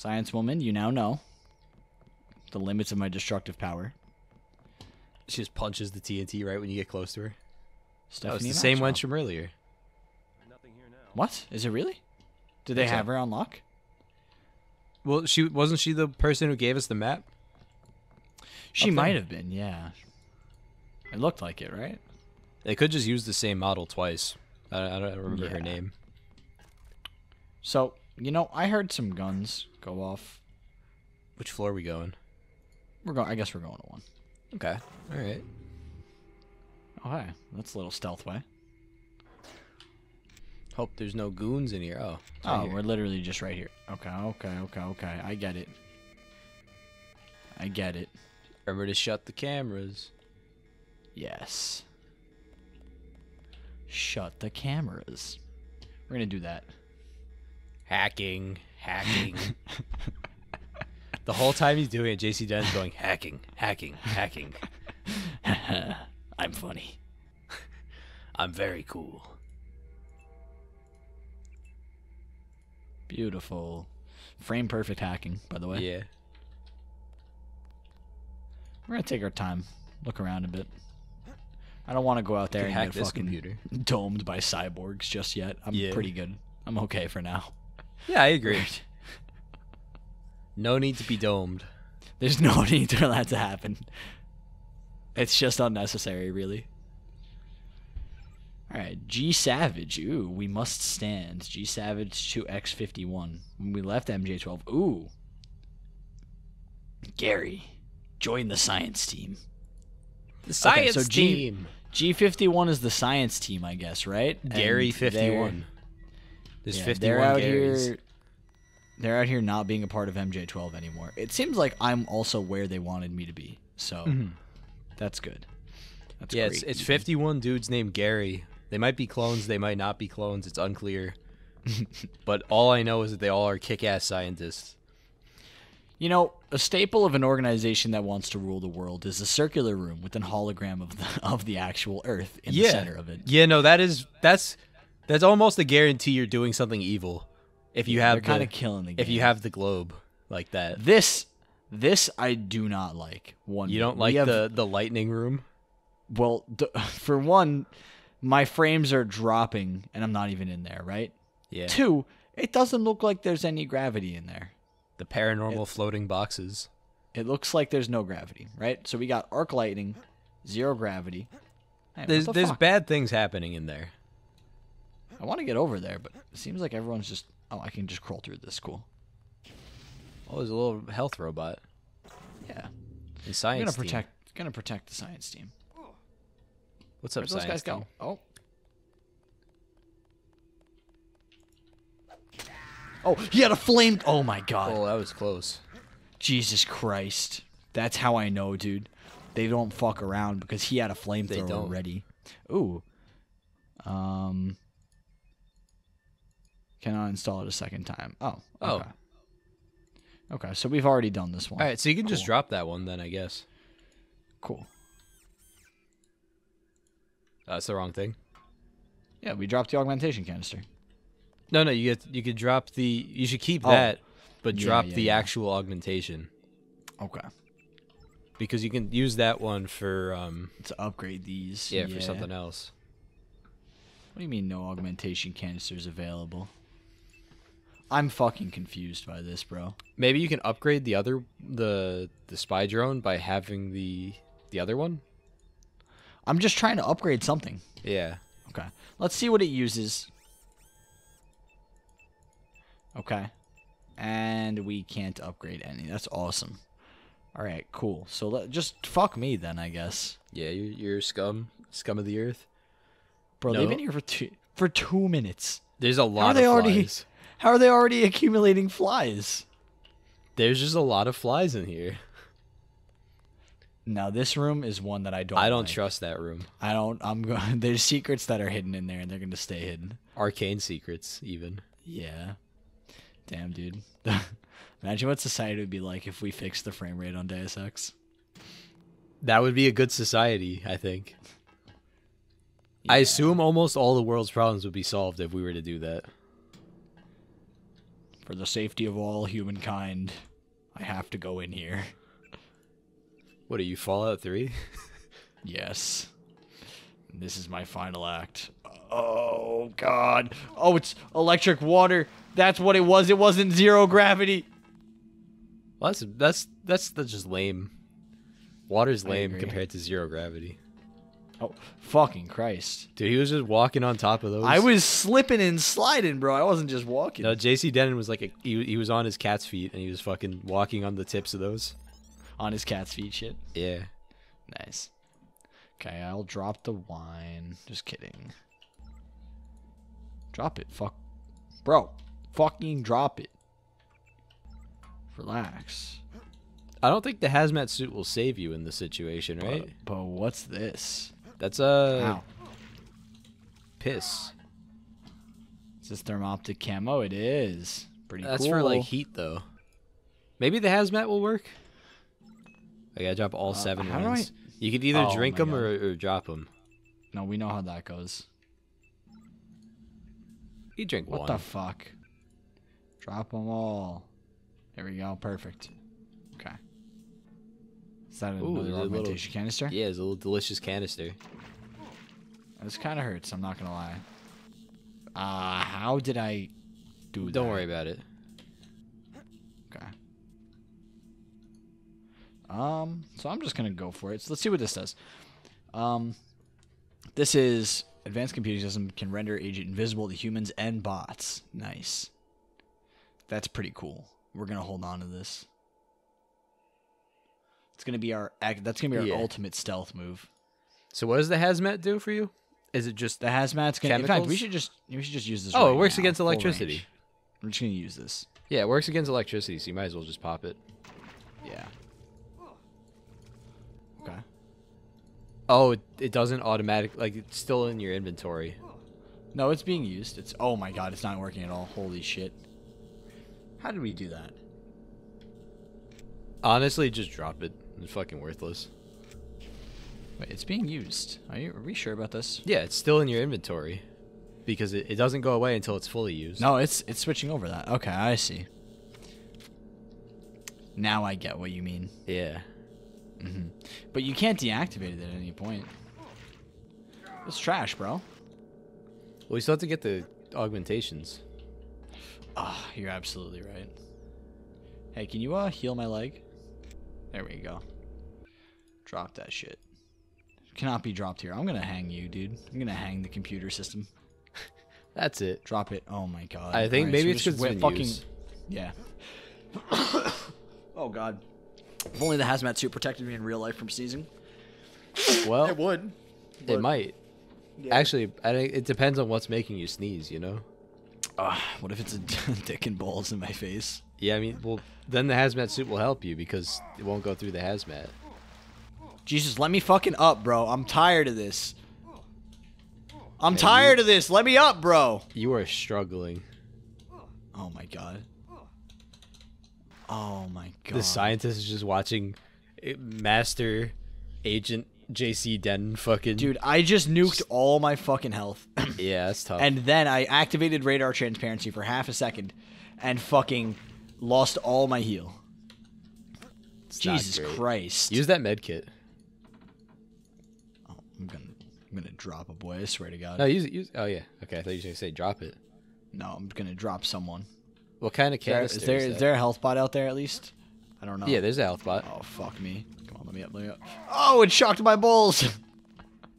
Science woman, you now know the limits of my destructive power. She just punches the TNT right when you get close to her. Stephanie Oh, it's the same Maxwell. wench from earlier. What? Is it really? Did they so. have her on lock? Well, she wasn't she the person who gave us the map? She might have been, yeah. It looked like it, right? They could just use the same model twice. I, I don't remember her name. So, you know, I heard some guns go off. Which floor are we going? We're going. I guess we're going to one. Okay. All right. Oh, hi. That's a little stealth way. Hope there's no goons in here. Oh. right Oh, here. we're literally just right here. Okay, okay, okay, okay. I get it. I get it. remember to shut the cameras. Yes. Shut the cameras. We're gonna do that. Hacking, hacking. the whole time he's doing it, JC Denton's going hacking, hacking, hacking. I'm funny. I'm very cool. Beautiful. Frame perfect hacking, by the way. Yeah. We're gonna take our time, look around a bit. I don't want to go out there and hack get this fucking computer. domed by cyborgs just yet. I'm Yeah. pretty good. I'm okay for now. Yeah, I agree. No need to be domed. There's no need for that to happen. It's just unnecessary, really. All right, G Savage. Ooh, we must stand. G Savage to X51. When we left MJ12. Ooh. Gary, join the science team. The science science so G- team. G51 is the science team, I guess, right? Gary And 51. There's Yeah, 51 they're out Garys. here. They're out here not being a part of MJ12 anymore. It seems like I'm also where they wanted me to be, so mm-hmm. that's good. That's Yeah, great. it's, it's 51 dudes named Gary. They might be clones, they might not be clones. It's unclear. but all I know is that they all are kick-ass scientists. You know, a staple of an organization that wants to rule the world is a circular room with an hologram of the of the actual Earth in yeah. the center of it. Yeah, no, that is that's that's almost a guarantee you're doing something evil. If you have They're kind of killing the game. if you have the globe like that. this, this I do not like. One, You don't like have- the the lightning room? Well, d- for one, my frames are dropping, and I'm not even in there. Right. Yeah. Two, it doesn't look like there's any gravity in there. The paranormal floating boxes. It looks like there's no gravity, right? So we got arc lightning, zero gravity. Hey, There's the there's fuck? bad things happening in there. I want to get over there, but it seems like everyone's just. Oh, I can just crawl through this. Cool. Oh, there's a little health robot. Yeah. The I'm science gonna team. protect. Gonna protect the science team. What's up, Where'd those science guys go? Oh. Oh, he had a flame. Oh my god. Oh, that was close. Jesus Christ. That's how I know, dude. They don't fuck around because he had a flamethrower don't. ready. Ooh. Um. Cannot install it a second time. Oh. Oh. Okay. Okay, so we've already done this one. All right, so you can just drop that one then, I guess. Cool. Uh, that's the wrong thing. Yeah, we dropped the augmentation canister. No, no, you get you could drop the. You should keep Oh. that, but Yeah, drop yeah, the yeah. actual augmentation Okay. because you can use that one for um To upgrade these. yeah, for something else. What do you mean no augmentation canisters available? I'm fucking confused by this, bro. Maybe you can upgrade the other the the spy drone by having the the other one. I'm just trying to upgrade something. Yeah. Okay. Let's see what it uses. Okay. And we can't upgrade any. That's awesome. All right, cool. So let just fuck me then, I guess. Yeah, you're, you're scum, scum of the earth. Bro, No. they've been here for two for two minutes. There's a lot they of already- flies. How are they already accumulating flies? There's just a lot of flies in here. Now this room is one that I don't. I don't like. trust that room. I don't. I'm going. There's secrets that are hidden in there, and they're going to stay hidden. Arcane secrets, even. Yeah. Damn, dude. Imagine what society would be like if we fixed the frame rate on Deus Ex. That would be a good society, I think. I assume almost all the world's problems would be solved if we were to do that. For the safety of all humankind, I have to go in here. What are you, Fallout 3? Yes. This is my final act. Oh god. Oh, it's electric water. That's what it was. It wasn't zero gravity. Well, that's that's that's, that's just lame. Water's lame compared to zero gravity. Oh, fucking Christ. Dude, he was just walking on top of those. I was slipping and sliding, bro. I wasn't just walking. No, JC Denton was like a, he, he was on his cat's feet and he was fucking walking on the tips of those. On his cat's feet shit. Yeah. Nice. Okay, I'll drop the wine. Just kidding. Drop it. Fuck. Bro, fucking drop it. Relax. I don't think the hazmat suit will save you in this situation, right? But, but what's this? That's a Ow. piss. Is this thermoptic camo? It is. Pretty That's cool. for like heat though. Maybe the hazmat will work. I gotta drop all Uh, seven how ones. You could either Oh drink them or, or drop them. No, we know how that goes. You drink What one. the fuck? Drop them all. There we go. Perfect. Okay. Is that Ooh, another there's a little- augmentation canister? yeah, it's a little delicious canister. This kind of hurts. I'm not gonna lie. Uh, how did I do that? Don't that? worry about it. Okay. Um, so I'm just gonna go for it. So let's see what this does. Um, this is advanced computing system can render agent invisible to humans and bots. Nice. That's pretty cool. We're gonna hold on to this. It's gonna be our ac- that's gonna be our Yeah. ultimate stealth move. So what does the hazmat do for you? Is it just The hazmat's gonna. In fact, we Chemicals? should just we should just use this. Oh, it right works now, against full electricity. range. I'm just gonna use this. Yeah, it works against electricity, so you might as well just pop it. Yeah. Okay. Oh, it, it doesn't automatic like it's still in your inventory. No, it's being used. It's oh my god, it's not working at all. Holy shit. How did we do that? Honestly, just drop it. It's fucking worthless. Wait, it's being used. Are you are we sure about this? Yeah, it's still in your inventory because it, it doesn't go away until it's fully used. No, it's it's switching over that. Okay, I see. Now I get what you mean. Yeah. But you can't deactivate it at any point. It's trash, bro. Well, we still have to get the augmentations. Ah, you're absolutely right. Hey, can you uh heal my leg? There we go. Drop that shit. Cannot be dropped here. I'm gonna hang you, dude. I'm gonna hang the computer system. That's it. Drop it. Oh my god. I think Alright, maybe so it's just because it's wait- been used. Yeah. oh god. If only the hazmat suit protected me in real life from sneezing. Well, it would. it but- might. Actually, I think it depends on what's making you sneeze. You know. Ah, what if it's a dick and balls in my face? Yeah, I mean, well, then the hazmat suit will help you because it won't go through the hazmat. Jesus, let me fucking up, bro. I'm tired of this. I'm Man, tired you- of this. Let me up, bro. You are struggling. Oh my god. Oh my god. The scientist is just watching eh, Master Agent JC Denton fucking. Dude, I just nuked all my fucking health. Yeah, that's tough. and then I activated radar transparency for half a second and fucking lost all my heal. It's Jesus. Christ. Use that med kit. Oh, I'm gonna I'm gonna drop a boy, I swear to God. No, use it. Use. Oh yeah. Okay, I thought you were gonna say drop it. No, I'm gonna drop someone. What kind of Is canister? is there is is there a health bot out there at least? I don't know. Yeah, there's a health bot. Oh fuck me. Come on, let me up, let me up. Oh, it shocked my balls.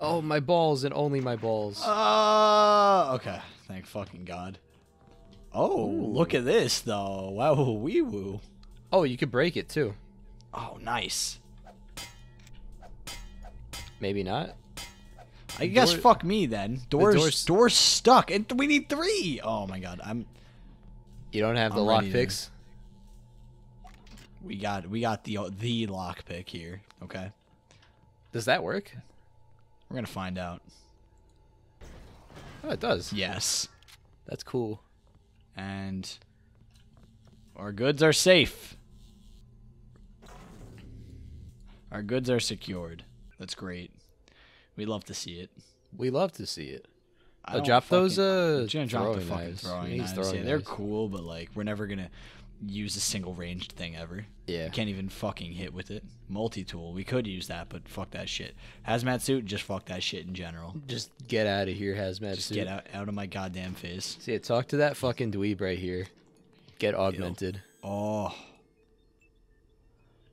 Oh, my balls and only my balls. Uh, okay. Thank fucking God. Oh, look at this though. Wow, wee woo. oh, you could break it too. Oh, nice. Maybe not. I guess fuck me then. Doors door's- doors stuck, and we need three. Oh my God, I'm. You don't have the lock picks. We got we got the the lockpick here. Okay, Does that work? we're gonna find out. Oh, it does. Yes, That's cool. and our goods are safe. Our goods are secured. That's great. We love to see it. We love to see it. I Oh, drop those, uh, I'm gonna drop the fucking knives. throwing knives. throwing yeah, they're cool, but like we're never gonna use a single ranged thing ever. Yeah. You can't even fucking hit with it. Multi tool, we could use that, but fuck that shit. Hazmat suit, just fuck that shit in general. Just get out of here, hazmat Just suit. get out out of my goddamn face. See, talk to that fucking dweeb right here. Get augmented. Oh.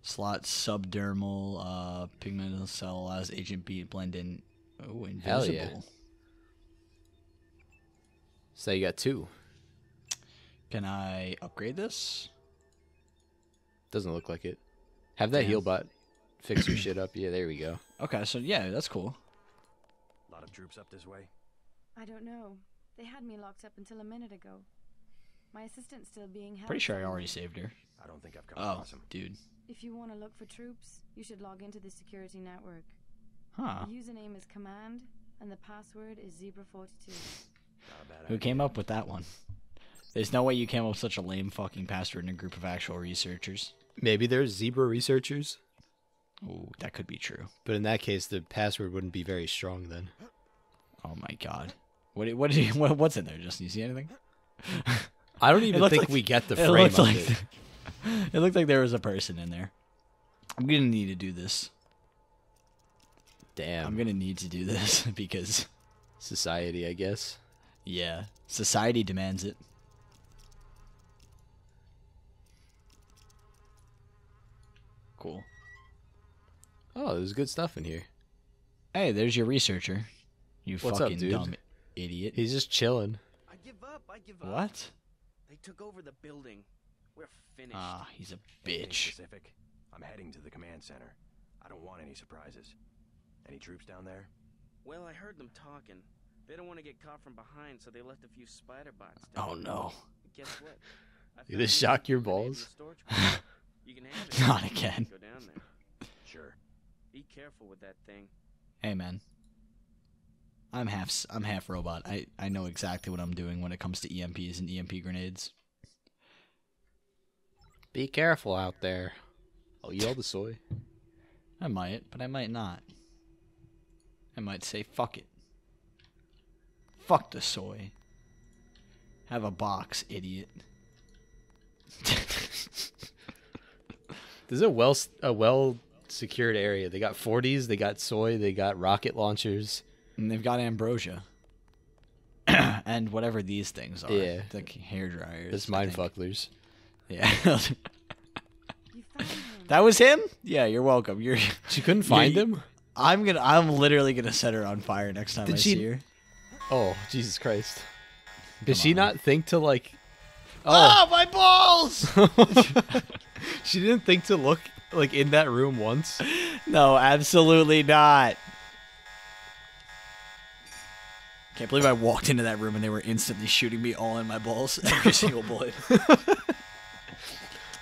Slot subdermal uh pigmental cell allows agent beat blend in. Oh, invisible. Hell yeah. So you got two. Can I upgrade this? Doesn't look like it. Have that Damn. heal bot fix your shit up. Yeah, there we go. Okay, so yeah, that's cool. A lot of troops up this way. I don't know. They had me locked up until a minute ago. My assistant's still being held. Pretty sure I already saved her. I don't think I've come Oh, across him. dude. If you want to look for troops, you should log into the security network. Huh. The username is command, and the password is zebra42. Not a bad Who idea. came up with that one? There's no way you came up with such a lame fucking password in a group of actual researchers. Maybe there's zebra researchers, Ooh, that could be true. but in that case, the password wouldn't be very strong then. Oh my god. What what, do you, what what's in there, Justin? You see anything? I don't even think like- we get the frame looked of like it. it looked like there was a person in there. I'm gonna need to do this. Damn. I'm gonna need to do this because Society, I guess. yeah, society demands it. Cool. Oh, there's good stuff in here. Hey, there's your researcher. You What's up, fucking dude? dumb idiot. He's just chilling. I give up. I give up. What? They took over the building. We're finished. Ah, he's a bitch. Specific. I'm heading to the command center. I don't want any surprises. Any troops down there? well, I heard them talking. They don't want to get caught from behind, so they left a few spider bots. down Oh no. Guess what? I Did found it shock your balls? the storage closet. you can have it. Not again. Go down there. Sure. Be careful with that thing. Hey man. I'm half I'm half robot. I I know exactly what I'm doing when it comes to EMPs and EMP grenades. Be careful out there. I'll eat all the soy. I might, but I might not. I might say fuck it. Fuck the soy. Have a box, idiot. There's a well a well secured area. They got 40s, they got soy, they got rocket launchers. and they've got ambrosia. and whatever these things are. Yeah. The hair dryers. This I mind fucklers. Yeah. You found him. that was him? Yeah, you're welcome. You're She couldn't find him? I'm gonna I'm literally gonna set her on fire next time Did I she- see her. Oh, Jesus Christ. Did Come she on. not think to like ah, Oh, my balls! she didn't think to look like in that room once? no, absolutely not. Can't believe I walked into that room and they were instantly shooting me all in my balls, every single bullet.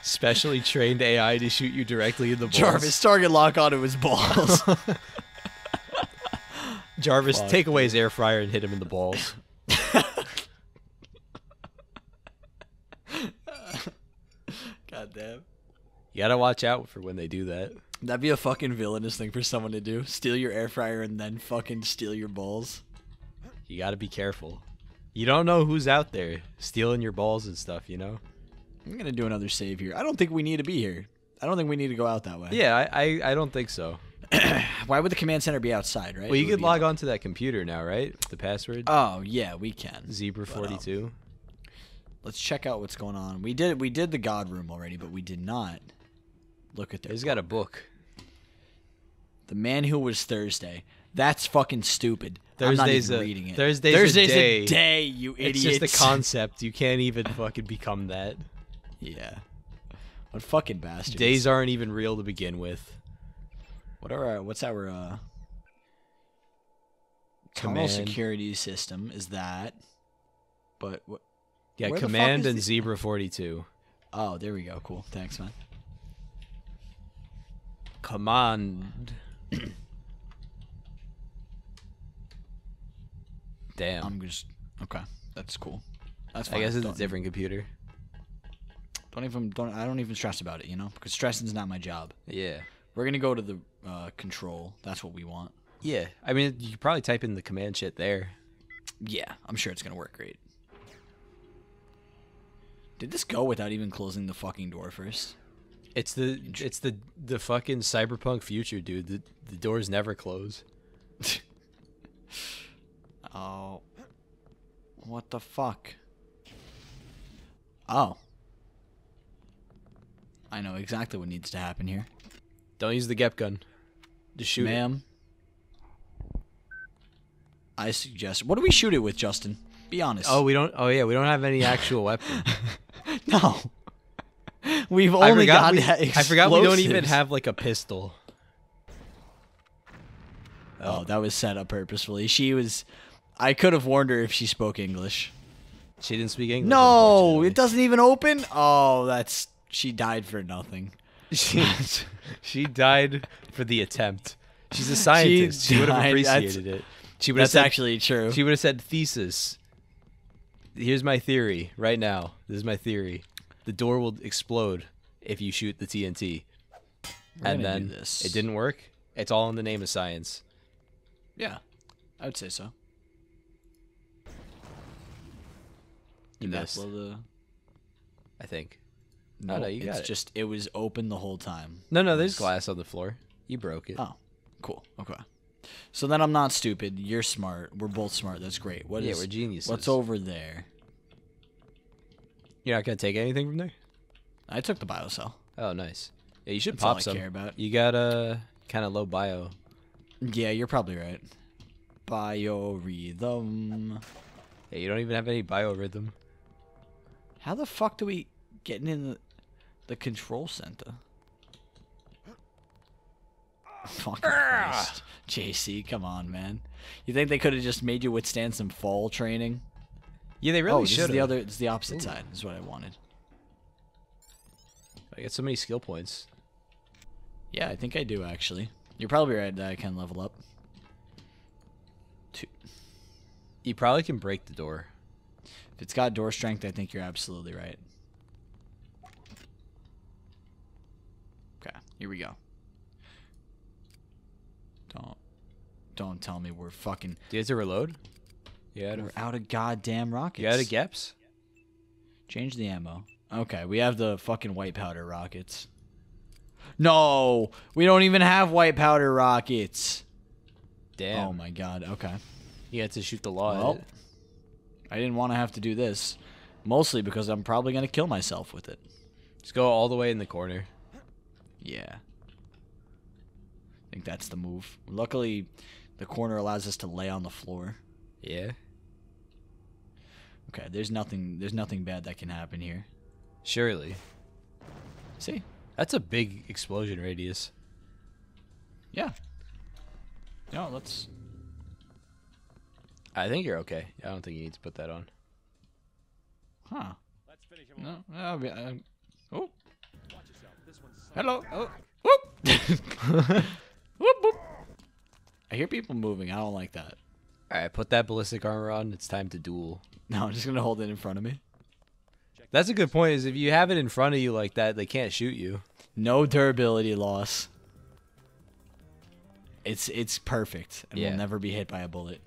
Specially trained AI to shoot you directly in the balls. Jarvis, target lock onto his balls. Jarvis, Fuck, take away his air fryer and hit him in the balls. God damn. You gotta watch out for when they do that. That'd be a fucking villainous thing for someone to do. Steal your air fryer and then fucking steal your balls. You gotta be careful. You don't know who's out there stealing your balls and stuff, you know? I'm gonna do another save here. I don't think we need to be here. I don't think we need to go out that way. Yeah, I, I, I don't think so. Why would the command center be outside, right? Well, you could log out- on to that computer now, right? The password? Oh yeah, we can. Zebra42. Um, let's check out what's going on. We did we did the god room already, but we did not look at their He's got a book. the man who was Thursday. That's fucking stupid. I'm not Thursday's even a- reading it. Thursday's a day. a day, you idiot. It's just a concept. You can't even fucking become that. yeah. What fucking bastards. Days aren't even real to begin with. What are our, what's our uh Command. security system is that? But what Yeah, Where the fuck Command and the- Zebra 42. Oh, there we go. Cool. Thanks, man. Command. Damn. I'm just okay. That's cool. That's fine. I guess it's a Don't- different computer. Don't even don't I don't even stress about it, you know, because stressing's not my job. Yeah. We're gonna go to the uh, control. That's what we want. Yeah. I mean, you could probably type in the command shit there. Yeah, I'm sure it's gonna work great. Did this go without even closing the fucking door first? It's the it's the the fucking cyberpunk future, dude. The the doors never close. Oh. What the fuck? Oh. I know exactly what needs to happen here. Don't use the Gep gun. Just shoot it. Ma'am. I suggest. What do we shoot it with, Justin? Be honest. Oh, we don't. Oh yeah, we don't have any actual weapon. no. We've only got. We, I forgot we don't even have like a pistol. Oh, that was set up purposefully. She was. I could have warned her if she spoke English. She didn't speak English. No, it doesn't even open. Oh, that's she died for nothing. She, she died for the attempt. She's a scientist. She, would have appreciated it. She would have That's said, actually true. She would have said thesis. Here's my theory right now. This is my theory. The door will explode if you shoot the TNT. We're and then this. it didn't work. It's all in the name of science. yeah, I would say so. You missed. blow the? I think. Oh, no, no, you it's got it. just it was open the whole time. No, no, there's It's- glass on the floor. You broke it. Oh, cool. Okay. So then I'm not stupid. You're smart. We're both smart. That's great. What yeah, is- we're geniuses. What's over there? You're not gonna take anything from there? I took the biocell. Oh, nice. Yeah, you should That's all pop I some. care about. You got a kind of low bio. Yeah, you're probably right. Biorhythm. Yeah, you don't even have any biorhythm. How the fuck do we get in the, the control center? Fucking ah! Christ. JC, come on, man. You think they could have just made you withstand some fall training? Yeah, they oh, really is should. the other. It's the opposite side. Is what I wanted. I got so many skill points. Yeah, I think I do actually. You're probably right that I can level up. Two. You probably can break the door. If it's got door strength, I think you're absolutely right. Okay, here we go. Don't, don't tell me we're fucking. Do you have to reload? Yeah, We're out of goddamn rockets. you got a gaps? Change the ammo. Okay, we have the fucking white powder rockets. No, we don't even have white powder rockets. Damn. Oh my god. Okay. You had to shoot the law. Well. I didn't want to have to do this, mostly because I'm probably gonna kill myself with it. Just go all the way in the corner. Yeah. I think that's the move. Luckily, the corner allows us to lay on the floor. Yeah. Okay, there's nothing there's nothing bad that can happen here. Surely. See? That's a big explosion radius. Yeah. No, let's I think you're okay. I don't think you need to put that on. Huh. No. I'll be, uh, oh. Hello. Oh. Whoop. whoop whoop. I hear people moving. I don't like that. All right, put that ballistic armor on. It's time to duel. No, I'm just gonna hold it in front of me. That's a good point. Is if you have it in front of you like that, they can't shoot you. No durability loss. It's it's perfect and Yeah. will never be hit by a bullet.